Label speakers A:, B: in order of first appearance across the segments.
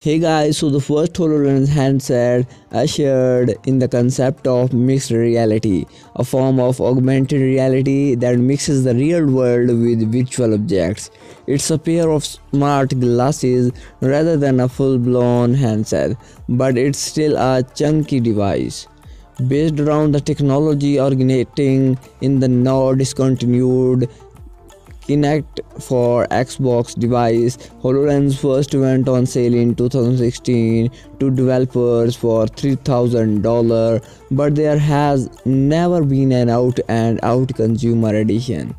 A: Hey guys, so the first HoloLens handset ushered in the concept of mixed reality, a form of augmented reality that mixes the real world with virtual objects. It's a pair of smart glasses rather than a full-blown handset, but it's still a chunky device. Based around the technology originating in the now discontinued Kinect for Xbox device, HoloLens first went on sale in 2016 to developers for $3000, but there has never been an out and out consumer edition.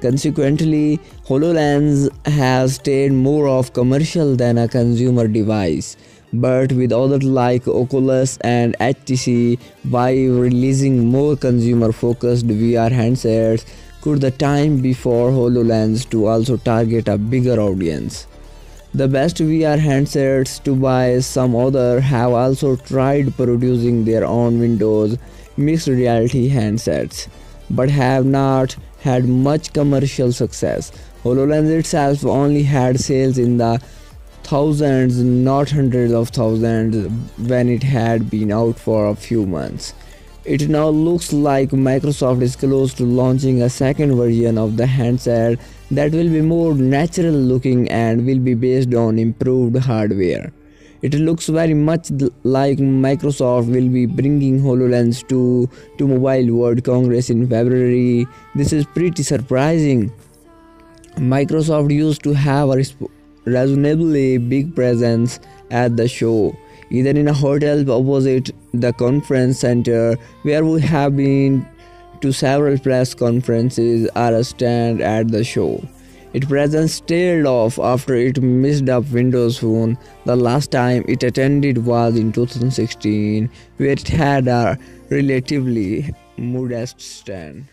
A: Consequently, HoloLens has stayed more of commercial than a consumer device. But with others like Oculus and HTC Vive releasing more consumer focused VR handsets, could the time be for HoloLens to also target a bigger audience. The best VR handsets to buy some other have also tried producing their own Windows mixed reality handsets, but have not had much commercial success. HoloLens itself only had sales in the thousands, not hundreds of thousands, when it had been out for a few months. It now looks like Microsoft is close to launching a second version of the handset that will be more natural looking and will be based on improved hardware. It looks very much like Microsoft will be bringing HoloLens to, to Mobile World Congress in February. This is pretty surprising. Microsoft used to have a reasonably big presence at the show either in a hotel opposite the conference center where we have been to several press conferences or a stand at the show. Its presence tailed off after it missed up Windows Phone. The last time it attended was in 2016, where it had a relatively modest stand.